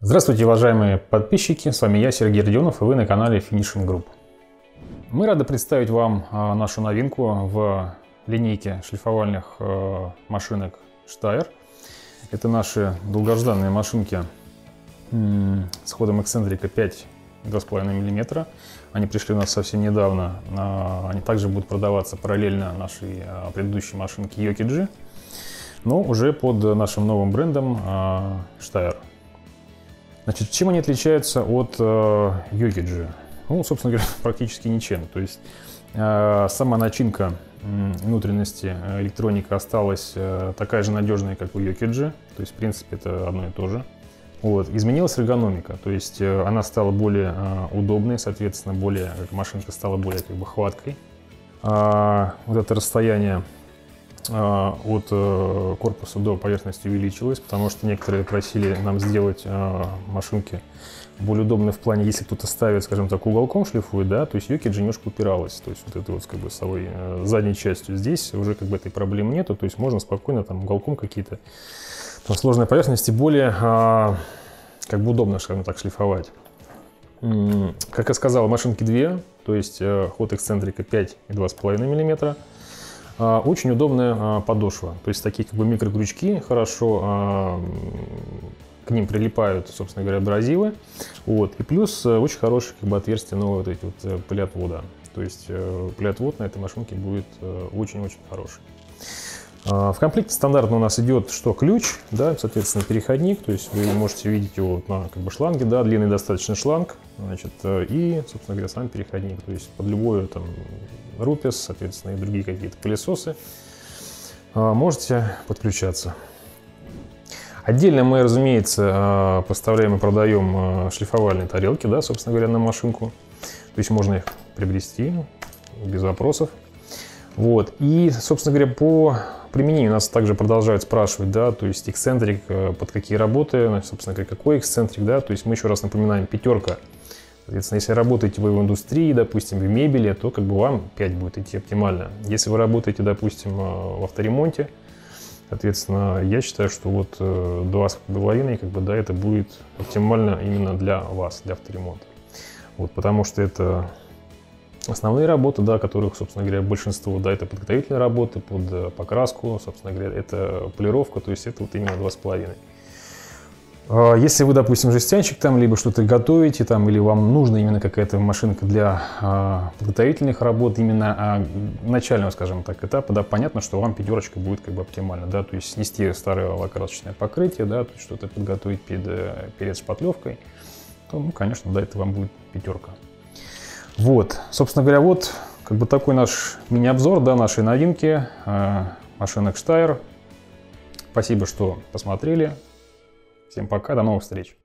Здравствуйте, уважаемые подписчики, с вами я, Сергей Родионов, и вы на канале Finishing Group. Мы рады представить вам а, нашу новинку в линейке шлифовальных а, машинок Steyr. Это наши долгожданные машинки с ходом эксцентрика 5-2,5 мм. Они пришли у нас совсем недавно. А, они также будут продаваться параллельно нашей предыдущей машинке Yoki но уже под нашим новым брендом Steyr. Значит, чем они отличаются от э, Йогиджи? Ну, собственно говоря, практически ничем. То есть э, сама начинка внутренности э, электроника осталась э, такая же надежная, как у Йокиджи. То есть, в принципе, это одно и то же. Вот. Изменилась эргономика, то есть э, она стала более э, удобной, соответственно, более, машинка стала более как бы хваткой. А, вот это расстояние от э, корпуса до поверхности увеличилась, потому что некоторые просили нам сделать а, машинки более удобные в плане, если кто-то ставит, скажем так, уголком шлифует, да, то есть Йокиджи немножко упиралась, то есть вот этой вот как бы своей э, задней частью. Здесь уже как бы этой проблемы нету, то есть можно спокойно там уголком какие-то там, сложные поверхности более а, как бы удобно, скажем так, шлифовать. Как я сказал, машинки две, то есть э, ход эксцентрика 5 и 2,5 мм. А, очень удобная а, подошва, то есть такие как бы микрокрючки хорошо а, к ним прилипают, собственно говоря, абразивы. Вот. И плюс э, очень хорошие как бы, отверстия на вот эти вот э, пылеотвода. То есть э, пылеотвод на этой машинке будет очень-очень хороший. В комплекте стандартно у нас идет что ключ, да, соответственно переходник, то есть вы можете видеть его на как бы шланге, да, длинный достаточно шланг, значит, и, собственно говоря, сам переходник, то есть под любое там рупес, соответственно, и другие какие-то пылесосы, а, можете подключаться. Отдельно мы, разумеется, а, поставляем и продаем а, шлифовальные тарелки, да, собственно говоря, на машинку. То есть можно их приобрести без вопросов. Вот. И, собственно говоря, по применению нас также продолжают спрашивать, да, то есть эксцентрик, под какие работы, собственно говоря, какой эксцентрик, да, то есть мы еще раз напоминаем, пятерка Соответственно, если работаете вы в индустрии, допустим, в мебели, то как бы вам 5 будет идти оптимально. Если вы работаете, допустим, э, в авторемонте, соответственно, я считаю, что вот 2,5, э, как бы, да, это будет оптимально именно для вас, для авторемонта. Вот, потому что это основные работы, да, которых, собственно говоря, большинство, да, это подготовительные работы под э, покраску, собственно говоря, это полировка, то есть это вот именно 2,5. А, если вы, допустим, жестянщик там, либо что-то готовите там, или вам нужна именно какая-то машинка для а, подготовительных работ, именно а, начального, скажем так, этапа, да, понятно, что вам пятерочка будет как бы оптимально, да, то есть снести старое лакокрасочное покрытие, да, то есть что-то подготовить перед, э, перед шпатлевкой, то, ну, конечно, да, это вам будет пятерка. Вот, собственно говоря, вот как бы такой наш мини-обзор, да, нашей новинки, э, машинок. Спасибо, что посмотрели. Всем пока, до новых встреч.